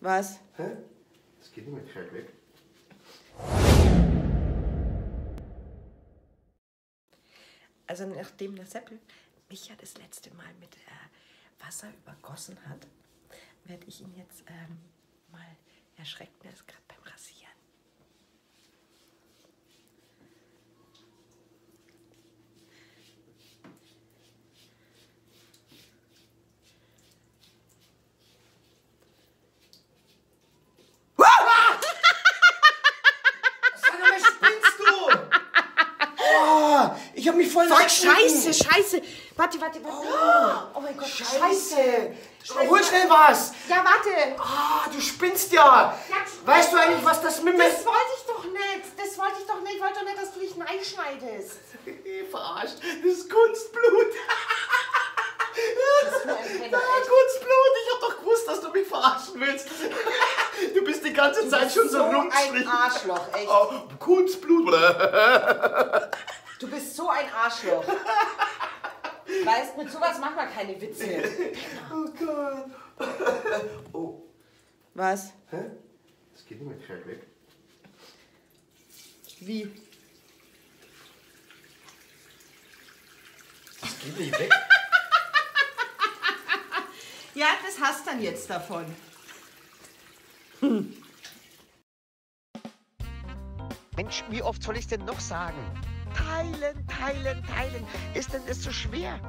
Was? Hä? Das geht nicht mehr gescheit weg. Also nachdem der Seppel mich ja das letzte Mal mit äh, Wasser übergossen hat, werde ich ihn jetzt ähm, mal erschrecken. Er ist gerade beim Rasieren. Sag mal, spinnst du? Oh, ich hab mich voll Fuck, scheiße, scheiße. Warte, warte, warte. Oh, mein Gott, scheiße. Scheiße. Scheiße. Hol schnell was. Ja, warte. Ah, du spinnst ja. Weißt du eigentlich, was das mit mir... Das wollte ich doch nicht. Das wollte ich doch nicht. Ich wollte doch nicht, dass du dich reinschneidest. Verarscht. Das ist Kunstblut. Das ist ein echt. Kunstblut. Ich hab doch gewusst, dass du mich verarschen willst. Du bist die ganze Zeit schon so, so ein rumgeschlichen. Arschloch, echt. Oh, Kunstblut. Du bist so ein Arschloch. Weißt, mit sowas macht man keine Witze. Oh Gott. Oh. Was? Hä? Das geht nicht mehr gescheit weg. Wie? Das geht nicht weg. Ja, das hast dann jetzt davon. Mensch, wie oft soll ich denn noch sagen? Teilen, teilen, teilen. Ist denn das so schwer?